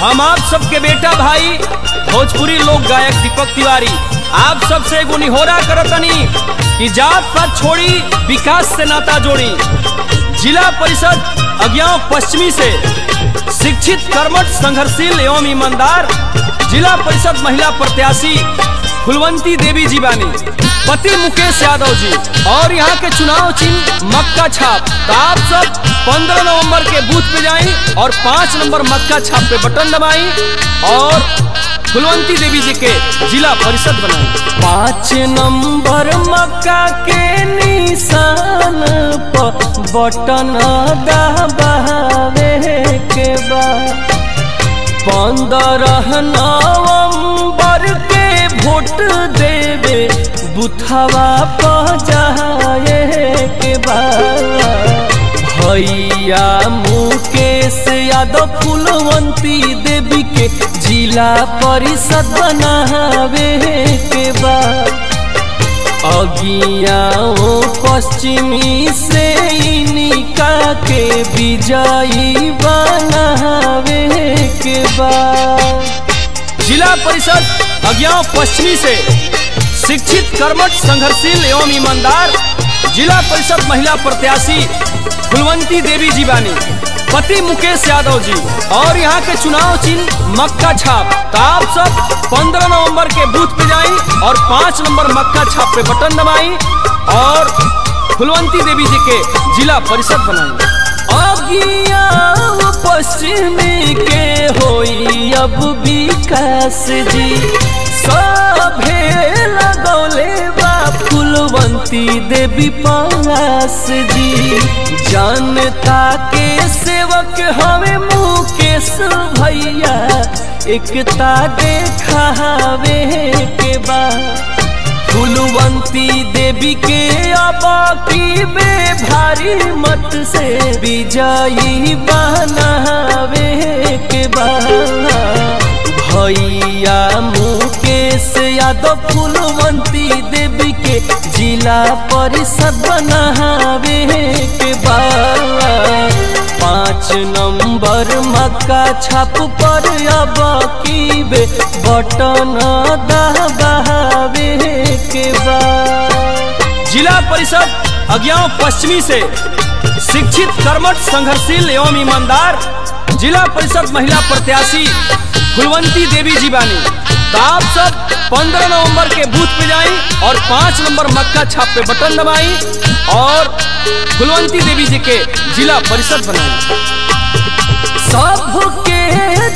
हम आप सबके बेटा भाई, भोजपुरी लोक गायक दीपक तिवारी। आप सबसे एगो निहोरा करतनी कि जात पात छोड़ी, विकास से नाता जोड़ी। जिला परिषद अज्ञाव पश्चिमी से शिक्षित कर्मठ संघर्षशील एवं ईमानदार जिला परिषद महिला प्रत्याशी फुलवंती देवी जी बानी। पति मुकेश यादव जी। और यहाँ के चुनाव चिन्ह मक्का छाप। तो आप सब 15 नवंबर के बूथ पे जाएँ और 5 नंबर मक्का छाप पे बटन दबाएँ और फुलवंती देवी जी के जिला परिषद बनाएँ। पाँच नंबर मक्का के निशान पर बटन दबावे के बाद पंद्रह नवंबर के वोट देवे बुथवा पजाए के भैया मुकेश यादव फुलवंती देवी के जिला परिषद बनावे के बाद अगियाओ पश्चिमी से इनिका के विजयी बनावे के बाद जिला परिषद अज्ञाव पश्चिमी से। शिक्षित, कर्मठ, संघर्षशील एवं ईमानदार जिला परिषद महिला प्रत्याशी फुलवंती देवी जी बानी, पति मुकेश यादव जी। और यहाँ के चुनाव चिन्ह मक्का छाप। तो आप सब 15 नवंबर के बूथ पे जाएँ और 5 नंबर मक्का छाप पे बटन दबाएँ और फुलवंती देवी जी के जिला परिषद अगियाओ पश्चिमी के होई अब विकास जी। सभे लगौले बा फुलवंती देवी पास जी। जनता के सेवक हमें मुकेश भैया, एकता देखावे के बाद फुलवंती देवी के अब की बे भारी मत से विजयी बनावे के बाद भैया मुकेश यादव फुलवंती देवी के जिला परिषद बनावे के पाँच नंबर मक्का छाप पर अब की बे बटन दबावे के जिला परिषद अज्ञाव पश्चिमी से शिक्षित कर्मठ संघर्षशील एवं ईमानदार जिला परिषद महिला प्रत्याशी फुलवंती देवी जी बानी। आप सब 15 नवंबर के बूथ पे जाएँ और 5 नंबर मक्का छाप पे बटन दबाएँ और फुलवंती देवी जी के जिला परिषद बनाएँ सबके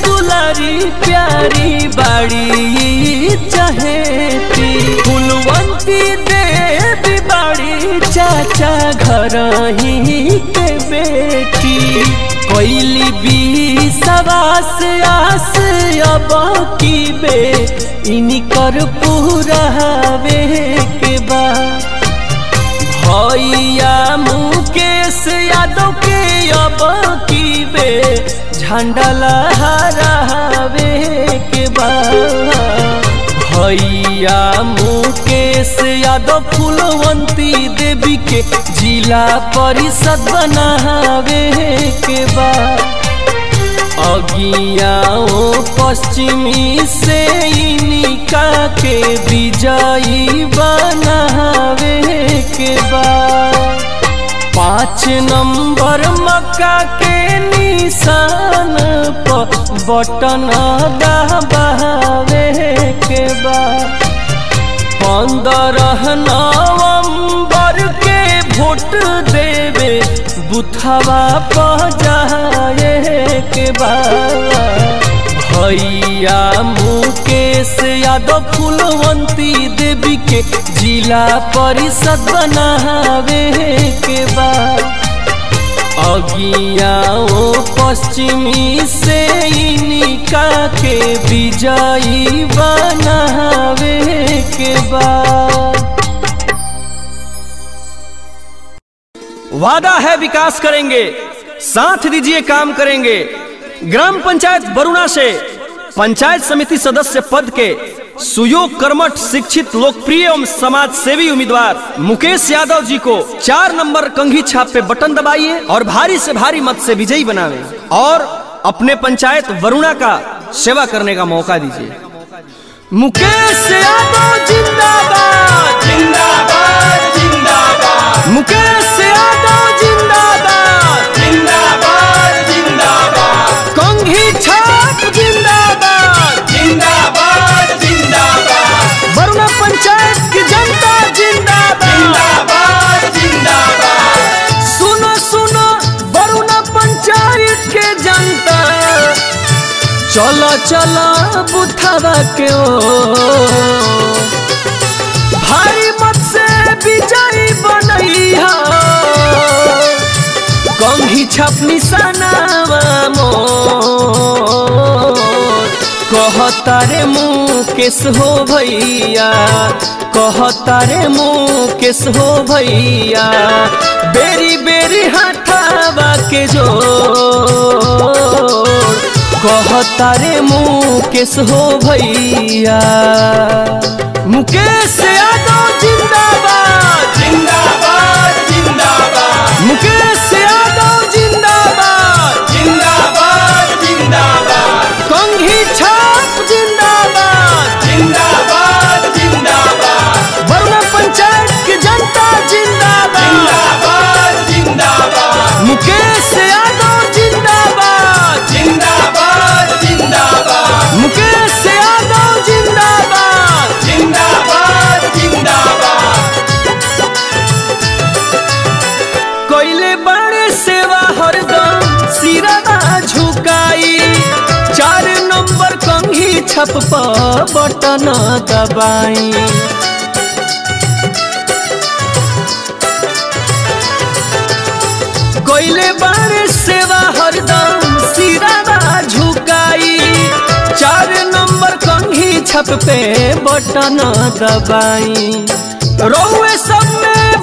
दुलारी, प्यारी बाड़ी चहेती फुलवंती देवी बाड़ी, चाचा घर ही के बेटी। कोइली भी सवास आस अब की बे इनकर पूरावे के बाद भैया मुकेश यादव के अब की बे झंडा लहरावे के बाद भैया मुकेश यादव फुलवंती देवी के जिला परिषद बनावे के बाद अगियाओ, पश्चिमी से इनिका के विजयी बनावे के बाद। पाँच नंबर मक्का के निशान पर बटन दबावे के बाद। पंद्रह नवंबर के वोट देवे बुथवा बाद भैया मुकेश यादव फुलवंती देवी के जिला परिषद बनावे के बाद अगियाओ पश्चिमी से इनिका के विजयी बनावे के बाद वादा है विकास करेंगे, साथ दीजिए काम करेंगे। ग्राम पंचायत बरुणा से पंचायत समिति सदस्य पद के सुयोग कर्मठ, शिक्षित, लोकप्रिय एवं समाज सेवी उम्मीदवार मुकेश यादव जी को चार नंबर कंघी छाप पे बटन दबाइए और भारी से भारी मत से विजयी बनावे और अपने पंचायत वरुणा का सेवा करने का मौका दीजिए। मुकेश यादव जिंदाबाद जिंदाबाद जिंदाबाद। मुकेश चलो चलो बुथावा के ओ। भारी मत से विजयी बनैया कंघी छाप निशानावा मोर कहता रे मुकेश हो भैया कहता रे मुकेश हो भैया, बेरी बेरी हाथावा के जो कहता रे मुकेश हो भैया। मुकेश यादव जिंदाबाद। जिंदाबाद जिंदाबाद। मुकेश छप बटन दबाई। कोयले बड़े सेवा हरदम सिरा झुकाई। चार नंबर कंघी छप पे बटन दबाई। रोवे सब में